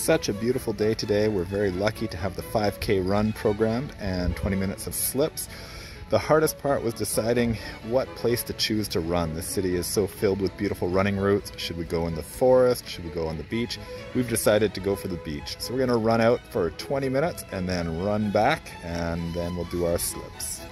Such a beautiful day today. We're very lucky to have the 5K run programmed and 20 minutes of slips. The hardest part was deciding what place to choose to run. The city is so filled with beautiful running routes. Should we go in the forest? Should we go on the beach? We've decided to go for the beach. So we're going to run out for 20 minutes and then run back, and then we'll do our slips.